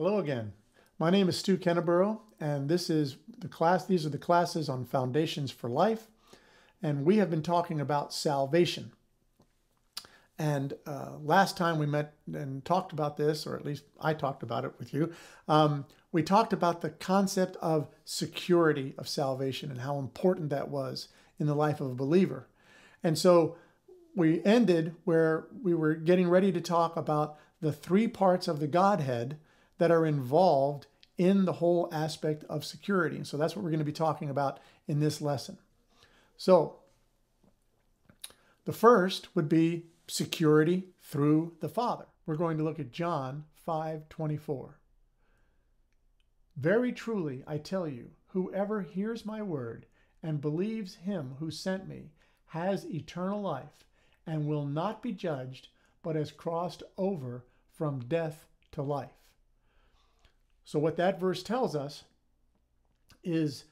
Hello again. My name is Stu Kinniburgh, and this is the class. These are the classes on Foundations for Life, and we have been talking about salvation. And uh, last time we met and talked about this, or at least I talked about it with you, um, we talked about the concept of security of salvation and how important that was in the life of a believer. And so we ended where we were getting ready to talk about the three parts of the Godhead that are involved in the whole aspect of security. And so that's what we're going to be talking about in this lesson. So the first would be security through the Father. We're going to look at John 5:24. Very truly I tell you, whoever hears my word and believes him who sent me has eternal life and will not be judged, but has crossed over from death to life. So what that verse tells us is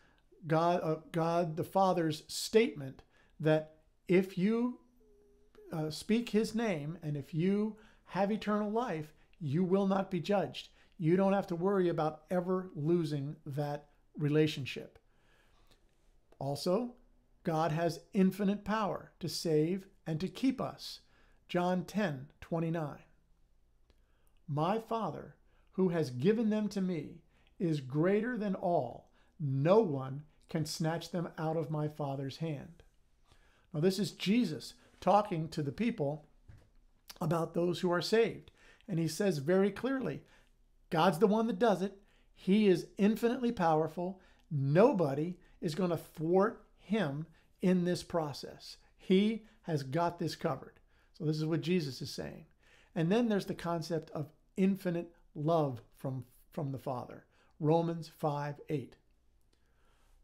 God, uh, God the Father's statement that if you uh, speak His name and if you have eternal life, you will not be judged. You don't have to worry about ever losing that relationship. Also, God has infinite power to save and to keep us. John 10 29. My Father who has given them to me is greater than all. No one can snatch them out of my Father's hand. Now, this is Jesus talking to the people about those who are saved. And he says very clearly God's the one that does it. He is infinitely powerful. Nobody is going to thwart him in this process. He has got this covered. So, this is what Jesus is saying. And then there's the concept of infinite love from, from the Father. Romans 5 8.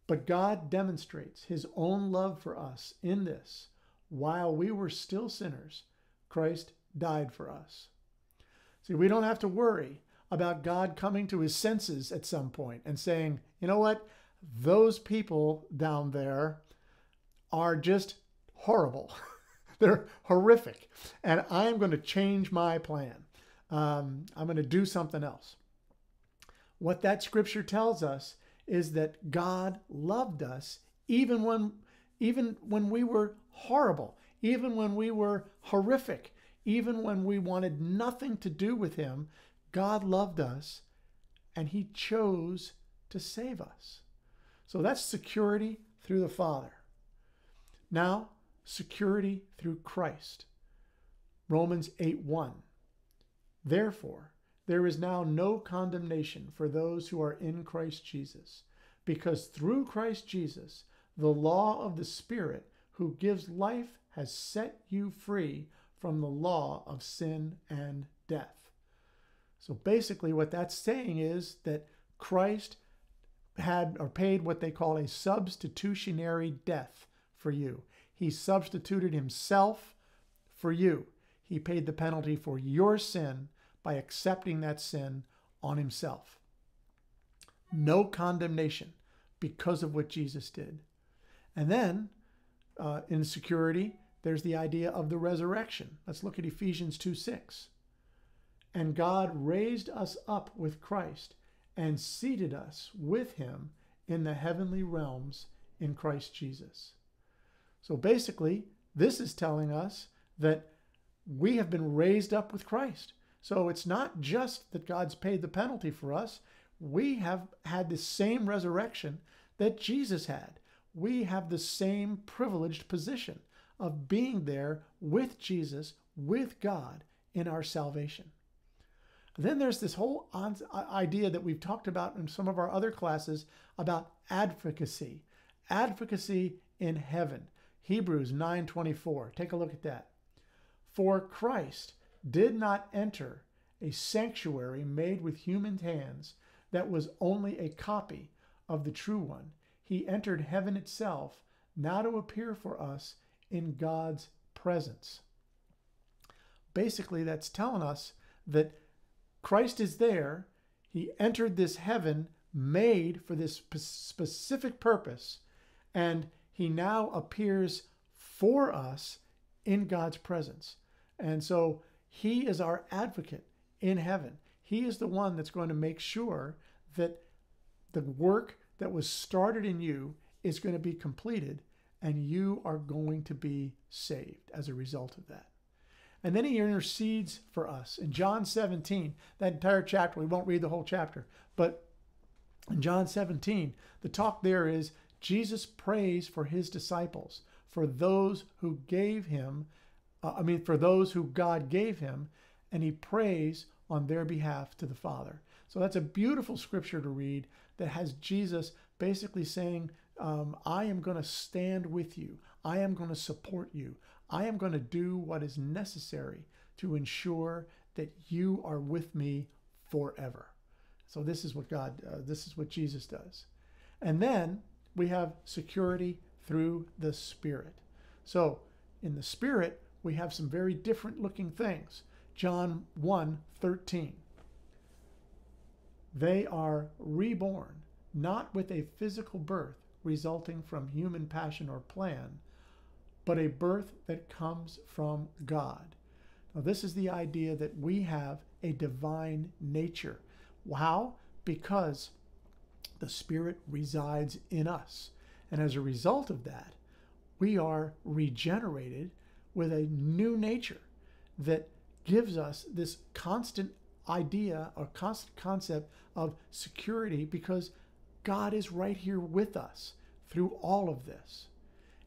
But God demonstrates his own love for us in this while we were still sinners, Christ died for us. See, we don't have to worry about God coming to his senses at some point and saying, you know what, those people down there are just horrible. They're horrific. And I'm going to change my plan um, I'm going to do something else. What that scripture tells us is that God loved us even when even when we were horrible, even when we were horrific, even when we wanted nothing to do with him, God loved us and he chose to save us. So that's security through the Father. Now, security through Christ. Romans 8 1. Therefore, there is now no condemnation for those who are in Christ Jesus, because through Christ Jesus, the law of the Spirit who gives life has set you free from the law of sin and death. So basically, what that's saying is that Christ had or paid what they call a substitutionary death for you. He substituted himself for you. He paid the penalty for your sin by accepting that sin on himself. No condemnation because of what Jesus did. And then uh, in security, there's the idea of the resurrection. Let's look at Ephesians 2 6. And God raised us up with Christ and seated us with him in the heavenly realms in Christ Jesus. So basically, this is telling us that we have been raised up with Christ. So it's not just that God's paid the penalty for us. We have had the same resurrection that Jesus had. We have the same privileged position of being there with Jesus, with God in our salvation. Then there's this whole uh, idea that we've talked about in some of our other classes about advocacy. Advocacy in heaven. Hebrews 9:24. Take a look at that. For Christ did not enter a sanctuary made with human hands that was only a copy of the true one. He entered heaven itself, now to appear for us in God's presence. Basically, that's telling us that Christ is there. He entered this heaven made for this specific purpose, and he now appears for us in God's presence. And so he is our advocate in heaven. He is the one that's going to make sure that the work that was started in you is going to be completed and you are going to be saved as a result of that. And then he intercedes for us. In John 17, that entire chapter, we won't read the whole chapter, but in John 17, the talk there is Jesus prays for his disciples, for those who gave him, uh, I mean, for those who God gave him, and he prays on their behalf to the Father. So that's a beautiful scripture to read that has Jesus basically saying, um, I am going to stand with you. I am going to support you. I am going to do what is necessary to ensure that you are with me forever. So this is what God, uh, this is what Jesus does. And then we have security through the Spirit. So in the Spirit, we have some very different looking things. John 1 13. They are reborn, not with a physical birth resulting from human passion or plan, but a birth that comes from God. Now, this is the idea that we have a divine nature. How? Because the Spirit resides in us. And as a result of that, we are regenerated with a new nature that gives us this constant idea or constant concept of security because God is right here with us through all of this.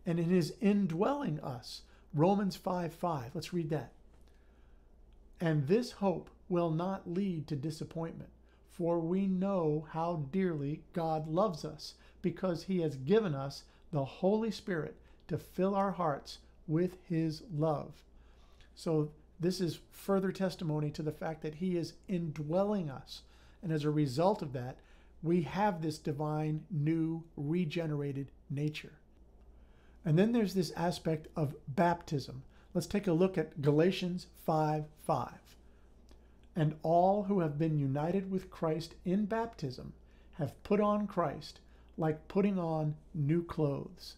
And in his indwelling us. Romans 5 5. Let's read that. And this hope will not lead to disappointment, for we know how dearly God loves us because he has given us the Holy Spirit to fill our hearts with his love. So, this is further testimony to the fact that he is indwelling us. And as a result of that, we have this divine, new, regenerated nature. And then there's this aspect of baptism. Let's take a look at Galatians 5 5. And all who have been united with Christ in baptism have put on Christ like putting on new clothes.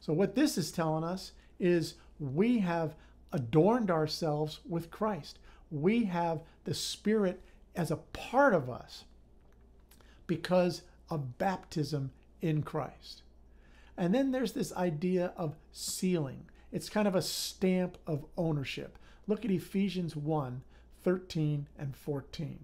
So, what this is telling us is we have adorned ourselves with Christ. We have the Spirit as a part of us because of baptism in Christ. And then there's this idea of sealing. It's kind of a stamp of ownership. Look at Ephesians 1 13 and 14.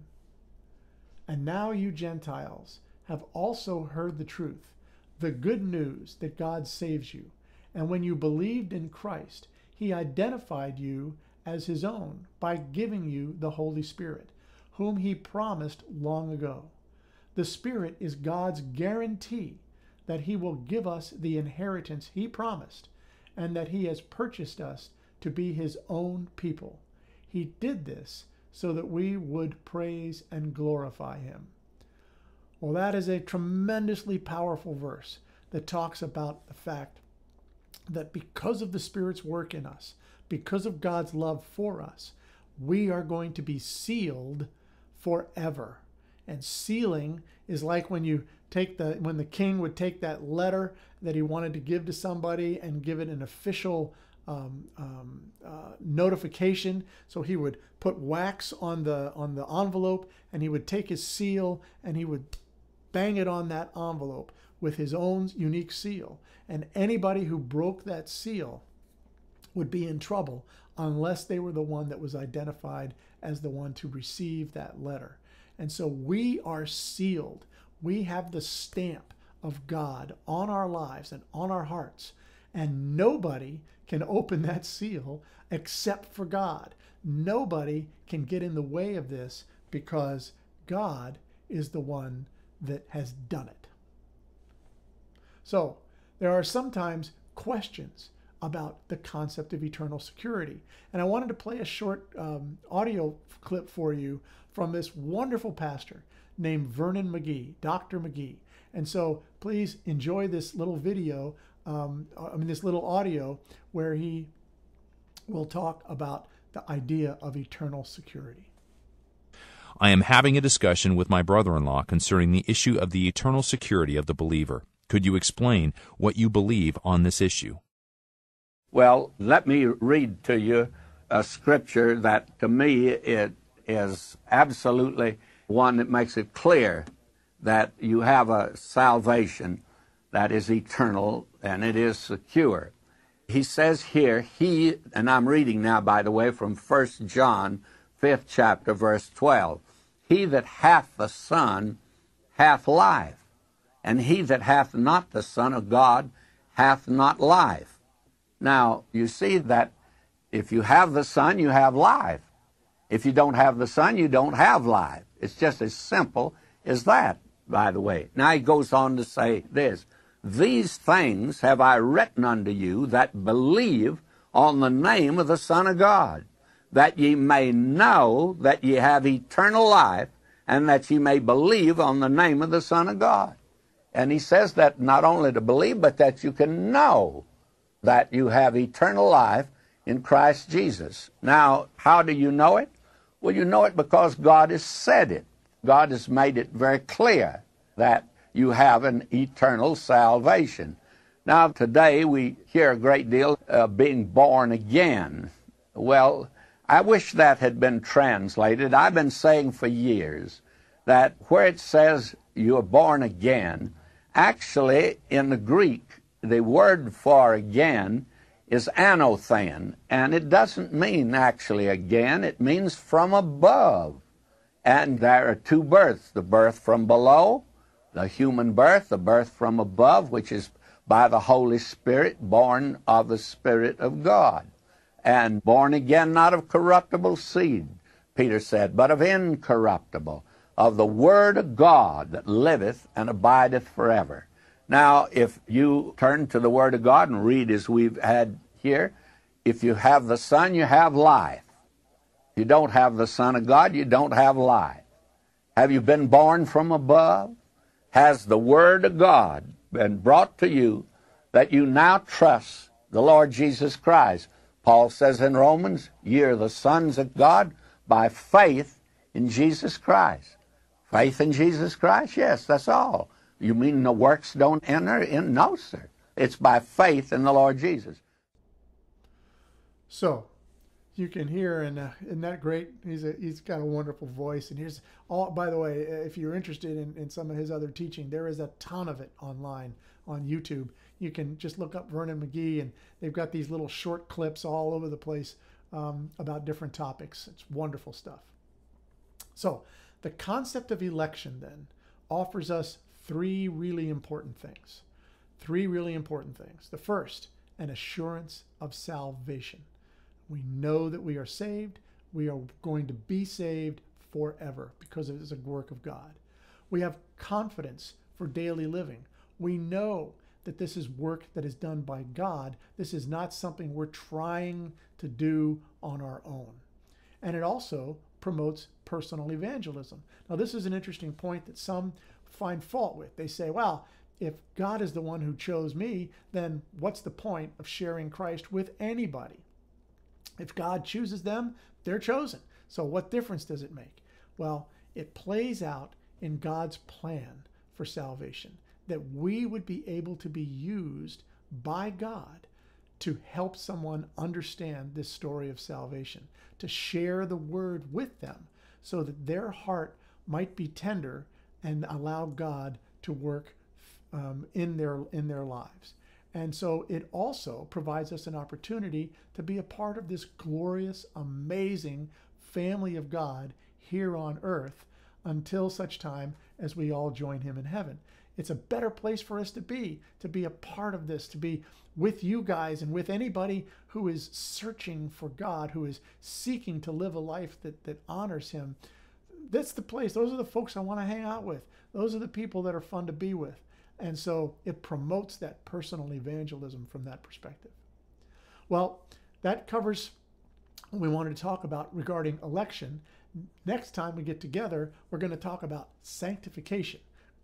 And now you Gentiles have also heard the truth, the good news that God saves you. And when you believed in Christ, he identified you as his own by giving you the Holy Spirit, whom he promised long ago. The Spirit is God's guarantee that He will give us the inheritance He promised and that He has purchased us to be His own people. He did this so that we would praise and glorify Him. Well, that is a tremendously powerful verse that talks about the fact that because of the Spirit's work in us, because of God's love for us, we are going to be sealed forever. And sealing is like when you take the when the king would take that letter that he wanted to give to somebody and give it an official um, um, uh, notification. So he would put wax on the on the envelope, and he would take his seal and he would bang it on that envelope with his own unique seal. And anybody who broke that seal would be in trouble unless they were the one that was identified as the one to receive that letter. And so we are sealed. We have the stamp of God on our lives and on our hearts. And nobody can open that seal except for God. Nobody can get in the way of this because God is the one that has done it. So there are sometimes questions about the concept of eternal security. And I wanted to play a short um, audio clip for you from this wonderful pastor named Vernon McGee, Dr. McGee. And so please enjoy this little video, um, I mean, this little audio where he will talk about the idea of eternal security. I am having a discussion with my brother in law concerning the issue of the eternal security of the believer. Could you explain what you believe on this issue? Well, let me read to you a scripture that to me it is absolutely one that makes it clear that you have a salvation that is eternal and it is secure. He says here, he, and I'm reading now, by the way, from 1 John, 5th chapter, verse 12. He that hath the Son hath life, and he that hath not the Son of God hath not life. Now, you see that if you have the Son, you have life. If you don't have the Son, you don't have life. It's just as simple as that, by the way. Now he goes on to say this These things have I written unto you that believe on the name of the Son of God, that ye may know that ye have eternal life, and that ye may believe on the name of the Son of God. And he says that not only to believe, but that you can know that you have eternal life in Christ Jesus. Now, how do you know it? Well, you know it because God has said it. God has made it very clear that you have an eternal salvation. Now, today we hear a great deal of being born again. Well, I wish that had been translated. I've been saying for years that where it says you are born again, actually in the Greek, the word for again is anothen, and it doesn't mean actually again, it means from above. And there are two births the birth from below, the human birth, the birth from above, which is by the Holy Spirit, born of the Spirit of God. And born again not of corruptible seed, Peter said, but of incorruptible, of the Word of God that liveth and abideth forever. Now, if you turn to the Word of God and read as we've had here, if you have the Son, you have life. If you don't have the Son of God, you don't have life. Have you been born from above? Has the Word of God been brought to you that you now trust the Lord Jesus Christ? Paul says in Romans, Ye are the sons of God by faith in Jesus Christ. Faith in Jesus Christ? Yes, that's all. You mean the works don't enter in? No, sir. It's by faith in the Lord Jesus. So, you can hear, and uh, isn't that great? He's a, he's got a wonderful voice, and here's all. By the way, if you're interested in, in some of his other teaching, there is a ton of it online on YouTube. You can just look up Vernon McGee, and they've got these little short clips all over the place um, about different topics. It's wonderful stuff. So, the concept of election then offers us three really important things. Three really important things. The first, an assurance of salvation. We know that we are saved. We are going to be saved forever because it is a work of God. We have confidence for daily living. We know that this is work that is done by God. This is not something we're trying to do on our own. And it also promotes personal evangelism. Now, this is an interesting point that some find fault with. They say, well, if God is the one who chose me, then what's the point of sharing Christ with anybody? If God chooses them, they're chosen. So, what difference does it make? Well, it plays out in God's plan for salvation that we would be able to be used by God to help someone understand this story of salvation, to share the word with them so that their heart might be tender and allow God to work um, in their in their lives. And so it also provides us an opportunity to be a part of this glorious, amazing family of God here on earth until such time as we all join him in heaven. It's a better place for us to be, to be a part of this, to be with you guys and with anybody who is searching for God, who is seeking to live a life that, that honors him. That's the place. Those are the folks I want to hang out with. Those are the people that are fun to be with. And so it promotes that personal evangelism from that perspective. Well, that covers what we wanted to talk about regarding election. Next time we get together, we're going to talk about sanctification.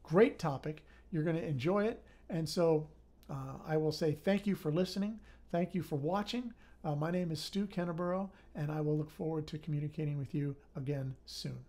Great topic. You're going to enjoy it. And so uh, I will say thank you for listening. Thank you for watching. Uh, my name is Stu Kinniburgh, and I will look forward to communicating with you again soon.